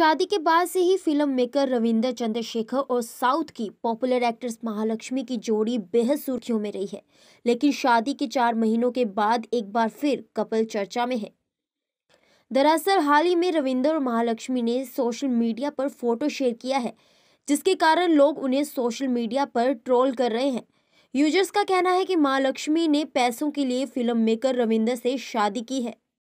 शादी के बाद से ही फ़िल्म मेकर रविंदर चंद्रशेखर और साउथ की पॉपुलर एक्ट्रेस महालक्ष्मी की जोड़ी बेहद सुर्खियों में रही है। लेकिन शादी के चार महीनों के बाद एक बार फिर कपल चर्चा में है। दरअसल हाल ही में रविंदर और महालक्ष्मी ने सोशल मीडिया पर फ़ोटो शेयर किया है, जिसके कारण लोग उन्हें सोशल मीडिया पर ट्रोल कर रहे हैं। यूज़र्स का कहना है कि महालक्ष्मी ने पैसों के लिए फ़िल्म मेकर रविंदर से शादी की है।